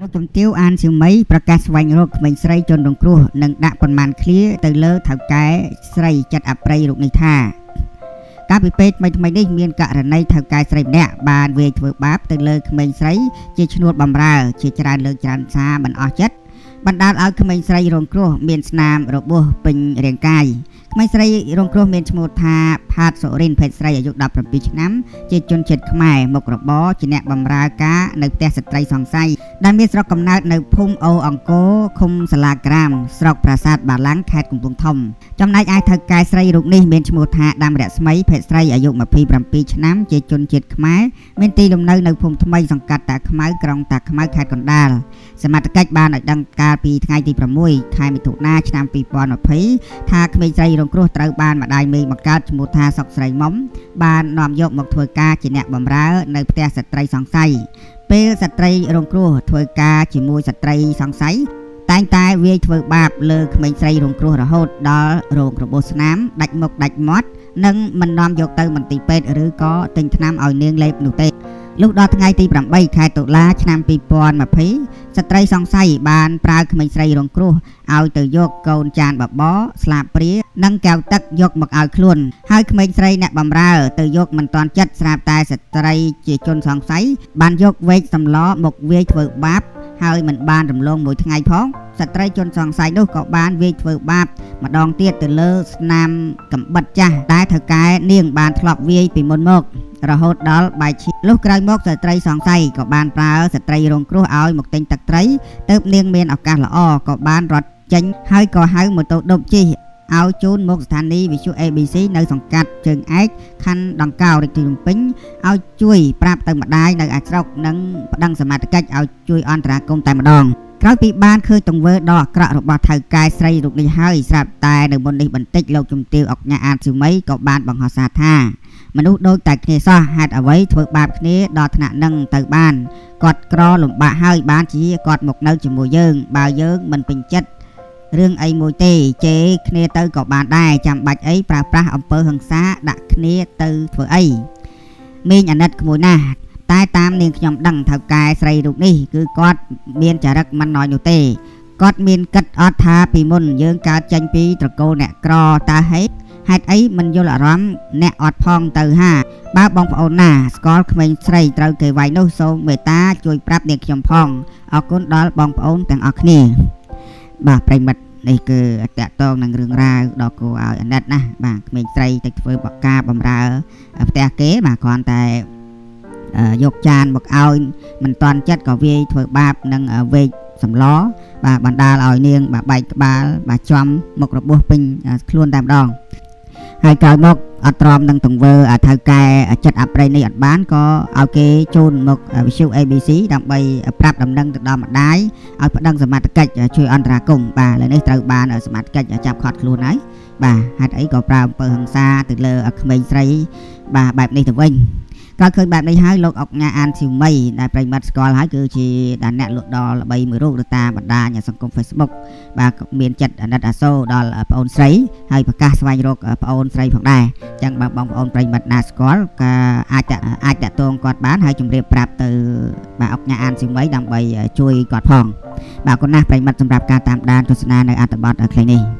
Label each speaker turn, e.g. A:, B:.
A: លោកជំទាវអានជាមីប្រកាសស្វែងរកក្មេងស្រីជនរងគ្រោះនិងដាក់ប៉ុន្មានឃ្លាទៅលើថៅកែស្រីចិត្តអប្រិយរូបនេះថាកាលពីពេលថ្មីថ្មីនេះមានករណីថៅកែស្រីម្នាក់បានវាយធ្វើបាបទៅលើក្មេងស្រីជាឈ្នួលបំរើ ជាច្រើនលើកច្រើនសារមិនអស់ចិត្តបណ្ដាលឲ្យក្មេងស្រីរងគ្រោះមានស្នាមរបួសពេញរាងកាយក្មេងស្រីរងគ្រោះមានឈ្មោះថាផាតសុរិនភេទស្រីអាយុ17ឆ្នាំជាជនជាតិខ្មែរមុខរបរជាអ្នកបម្រើការនៅផ្ទះស្ត្រីសង្ស័យដែលមានស្រុកកំណើតនៅភូមិអូអង្គរឃុំសាលាក្រាមស្រុកប្រាសាទបាឡាំងខេត្តកំពង់ធំចំណែកឯថៅកែស្រីរូបនេះមានឈ្មោះថាដាំរស្មីភេទស្រីអាយុ27ឆ្នាំជាជនជាតិខ្មែរមានទីលំនៅនៅភូមិថ្មីសង្កាត់តាខ្មៅក្រុងតាខ្មៅខេត្តកណ្ដាលសមត្ថកិច្ចបានឲ្យដឹងកាលពីថ្ងៃទី6ខែមិថុនាឆ្នាំ2020ថាក្មេងស្រីរងគ្រោះត្រូវបានម្ដាយមេបង្កើតឈ្មោះថាសុកស្រីមុំបាននាំយកមកធ្វើការជាអ្នកបម្រើនៅផ្ទះស្ត្រីសង្ស័យពេលស្ត្រីរងគ្រោះធ្វើការជាមួយស្ត្រីសង្ស័យតែងតែវាយធ្វើបាបលើក្មេងស្រីរងគ្រោះរហូតដល់រងរបួសស្នាមដាច់មុខដាច់មាត់និងមិននាំយកទៅមន្ទីរពេទ្យឬក៏ទិញថ្នាំឲ្យនាងលេបនោះទេ លុះដល់ថ្ងៃទី8ខែតុលាឆ្នាំ2020ស្ត្រីសង្ស័យបានប្រើក្មេងស្រីរងគ្រោះឲ្យទៅយកកូនចានបបរស្លាបព្រានិងកែវទឹកយកមកឲ្យខ្លួនហើយក្មេងស្រីអ្នកបំរើទៅយកមិនតាន់ចិត្តស្រាប់តែស្ត្រីជាជនសង្ស័យបានយកវែកសម្លមកវាយធ្វើបាបហើយមិនបានរំលងមួយថ្ងៃផង ស្ត្រីជនសង្ស័យនោះក៏បានវាយធ្វើបាប ម្ដងទៀតទៅលើស្នាមកំបិតចាស់ដែលថៅកែនាងបានធ្លាប់វាយពីមុនមករហូតដល់បាយឈីលុះក្រោយមកស្ត្រីសង្ស័យក៏បានប្រើស្ត្រីរងគ្រោះឲ្យមកទិញទឹកត្រីទើបនាងមានឱកាសល្អក៏បានរត់ចេញហើយក៏ហៅម៉ូតូដប់ជិះឲ្យជូនមកស្ថានីយ៍វិទ្យុ ABC នៅសង្កាត់ជើងឯកខណ្ឌដង្កោរាជធានីភ្នំពេញឲ្យជួយប្រាប់ទៅម្ដាយនៅឯស្រុកនិងប្តឹងសមត្ថកិច្ចឲ្យជួយអន្តរាគមន៍តែម្ដង ក្រោយពីបានឃើញទង្វើដ៏អាក្រក់របស់ថៅកែស្រីរូបនេះហើយស្រាប់តែនៅមុននេះបន្តិចលោកជំទាវអុកញ៉ាអាតស៊ូមីក៏បានបង្ហោះសារថាមនុស្សដូចតែគ្នាសោះហេតុអ្វីធ្វើបាបគ្នាដល់ថ្នាក់នឹងទៅបានគាត់ក្រលំបាកហើយបានជាគាត់មកនៅជាមួយយើង បើយើងមិនពេញចិត្តរឿងអីមួយទេជេរគ្នាទៅក៏បានដែរចាំបាច់អីប្រើប្រាស់អំពើហិង្សាដាក់គ្នាទៅធ្វើអីមីងអាណិតក្មួយណាស់ តែតាមនាងខ្ញុំដឹងថៅកែស្រីរូបនេះគឺគាត់មានចរិតមិនណយនោះទេគាត់មានគិតអត់ថាពីមុនយើងកើតចេញពីត្រកូលអ្នកក្រតើហេតុហេតុអីមិនយល់អារម្មណ៍អ្នកអត់ផងទៅហាបើបងប្អូនណាស្គាល់ក្មេងស្រីត្រូវគេវាយនោះសូមមេត្តាជួយប្រាប់នាងខ្ញុំផងអរគុណដល់បងប្អូនទាំងអស់គ្នាបាទប្រិមិត្តនេះគឺតកតងនឹងរឿងរ៉ាវដ៏គួរឲ្យអាណិតណាបាទក្មេងស្រីទៅធ្វើបកាបំរើផ្ទះគេបាទគ្រាន់តែ យកចានមកឲ្យមិនតាន់ចិត្តក៏វាយធ្វើបាបនឹងវេកសម្លបាទបណ្ដាលឲ្យនាង បាទបែកក្បាល បាទចំមុខរបួសពេញខ្លួនតែម្ដងហើយក្រោយមកអត់ទ្រាំនឹងទង្វើអាថៅកែចិត្តអប្រៃនេះអត់បានក៏ឲ្យគេជូនមកវិទ្យុ ABC ដើម្បីប្រាប់ដំណឹងទៅដល់ម្ដាយឲ្យប្តឹងសមត្ថកិច្ចជួយអន្តរាគមន៍បាទឥឡូវនេះត្រូវបានសមត្ថកិច្ចចាប់ខាត់ខ្លួនហើយបាទហេតុអីក៏ប្រើអំពើហិង្សាទៅលើក្មេងស្រីបាទបែបនេះទៅវិញ ក្រោយឃើញបែបនេះហើយលោកអុកញ៉ាអានធីមីដែលប្រិមត្តស្គាល់ហើយគឺជាដែលអ្នកលក់ដល់ល្បីមួយរូបទៅតាមបណ្ដាញសង្គម Facebook បាទមានចិត្តអាណិតអាសូរដល់ប្អូនស្រីហើយប្រកាសស្វែងរកប្អូនស្រីផងដែរអញ្ចឹងបើបងប្អូនប្រិមត្តណាស្គាល់ក៏អាចអាចតាក់ទងគាត់បានហើយជម្រាបប្រាប់ទៅបាទអុកញ៉ាអានធីមីដើម្បីជួយគាត់ផងបាទអរគុណណាស់ប្រិមត្តសម្រាប់ការតាមដានទស្សនានៅអត្ថបទខ្លីនេះ